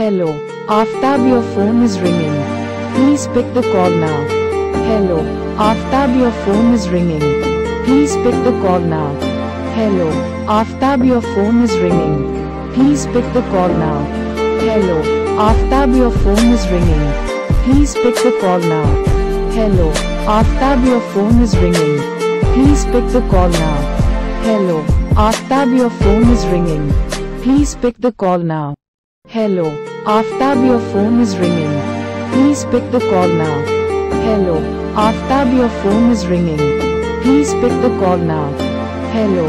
Hello, Aftab your phone is ringing. Please pick the call now. Hello, Aftab your phone is ringing. Please pick the call now. Hello, Aftab your phone is ringing. Please pick the call now. Hello, Aftab your phone is ringing. Please pick the call now. Hello, Aftab your phone is ringing. Please pick the call now. Hello, Aftab your phone is ringing. Please pick the call now. Hello, Aftab your phone is ringing. Please pick the call now. Hello, Aftab your phone is ringing. Please pick the call now. Hello,